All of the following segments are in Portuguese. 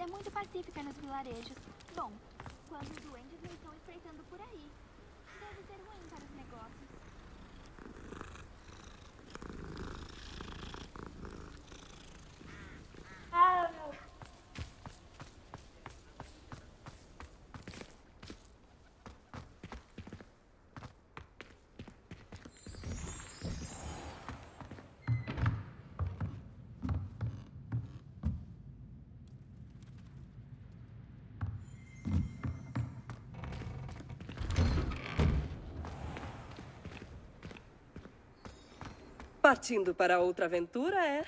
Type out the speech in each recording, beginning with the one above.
vida é muito pacífica nos vilarejos. Bom, quando os Partindo para outra aventura, é?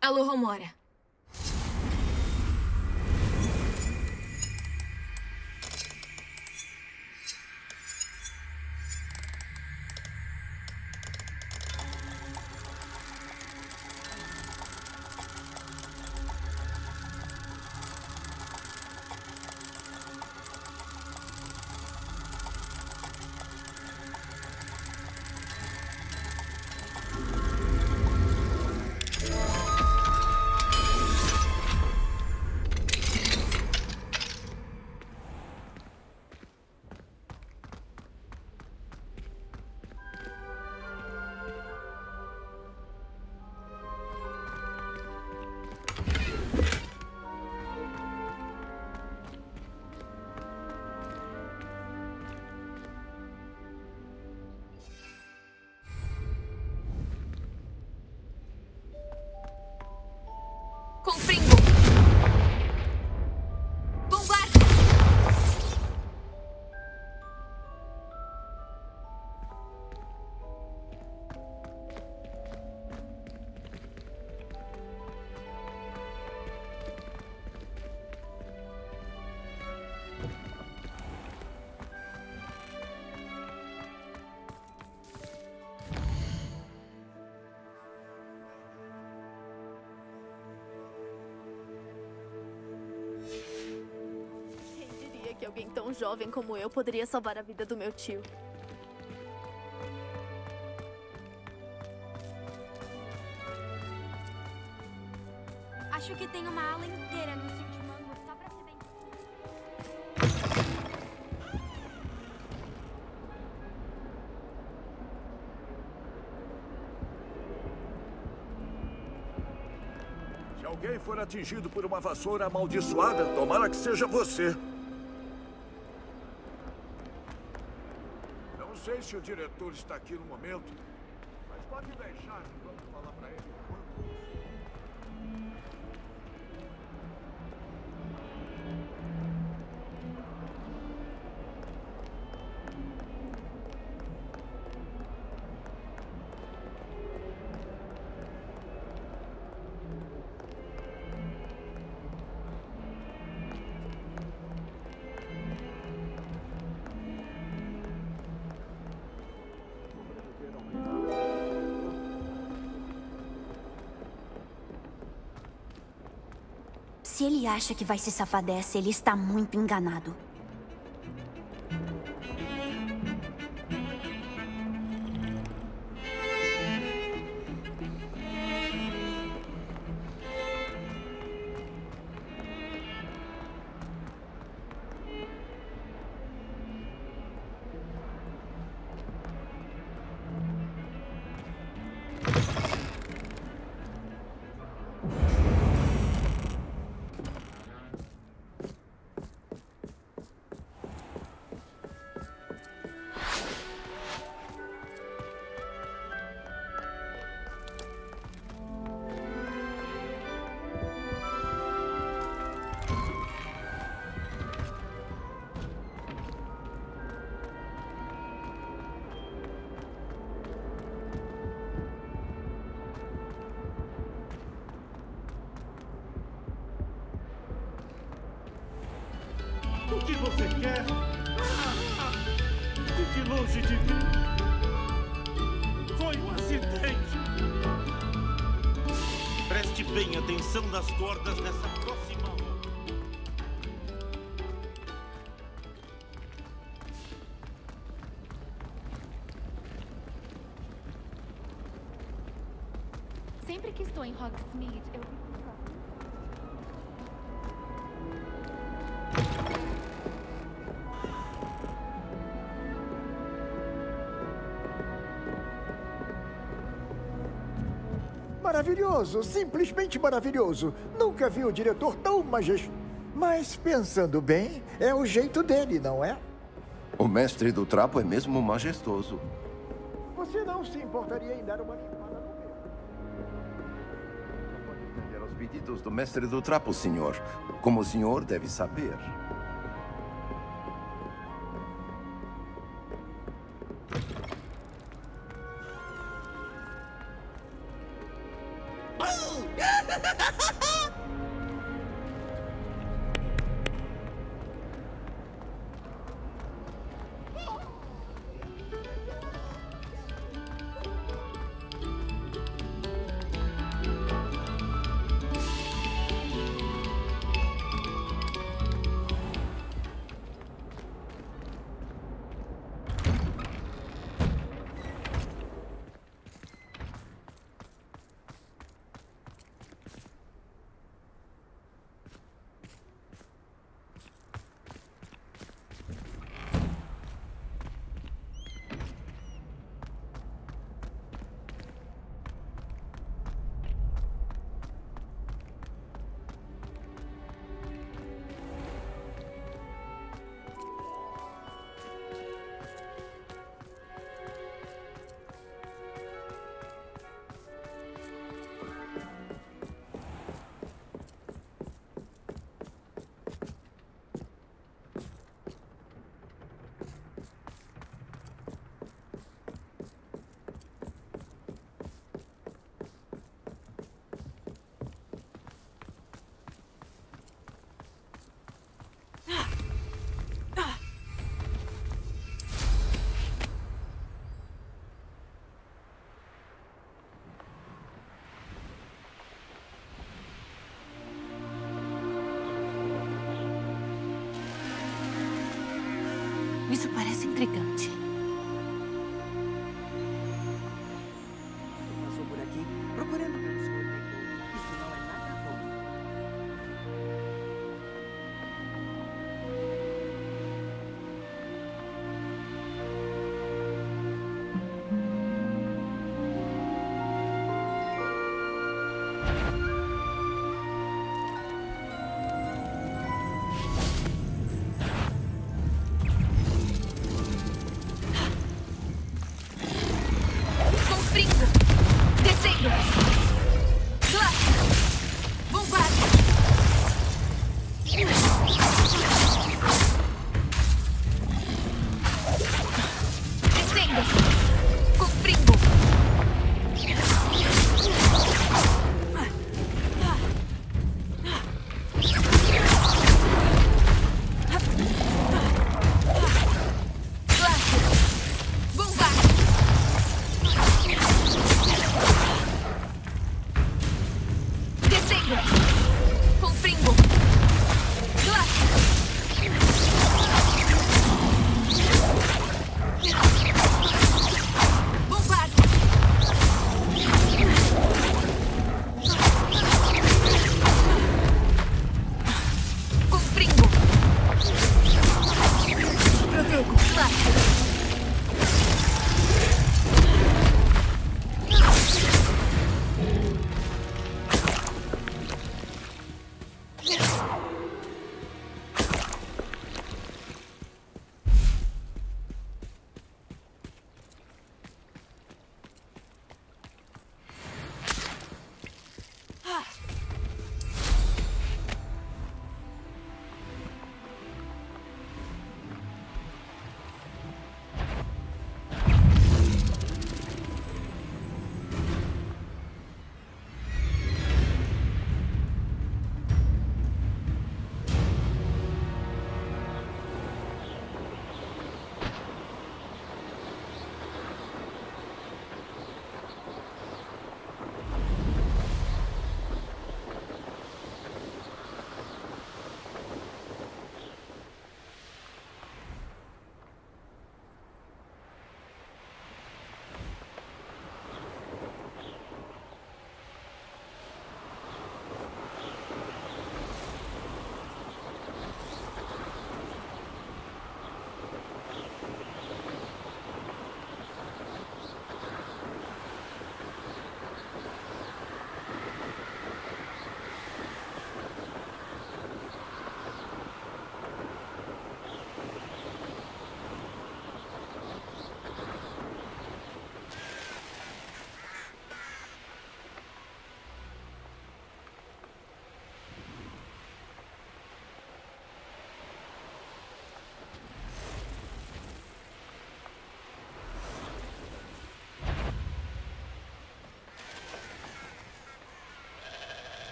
Alô, Romora. Que alguém tão jovem como eu poderia salvar a vida do meu tio? Acho que tem uma ala inteira no sítio Mango só pra ser bem. Se alguém for atingido por uma vassoura amaldiçoada, tomara que seja você. Não sei se o diretor está aqui no momento, mas pode deixar vamos falar para ele. Se ele acha que vai se safar dessa, ele está muito enganado. Longe de mim. Foi um acidente. Preste bem a tensão das cordas nessa próxima Maravilhoso, simplesmente maravilhoso. Nunca vi o diretor tão majestoso. Mas pensando bem, é o jeito dele, não é? O mestre do trapo é mesmo majestoso. Você não se importaria em dar uma limpada no meu? Pode atender aos pedidos do mestre do trapo, senhor. Como o senhor deve saber.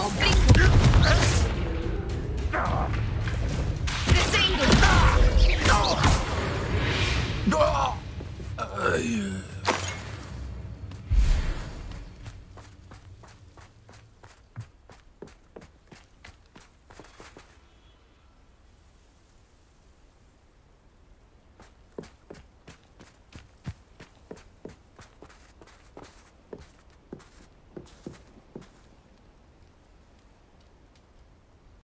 como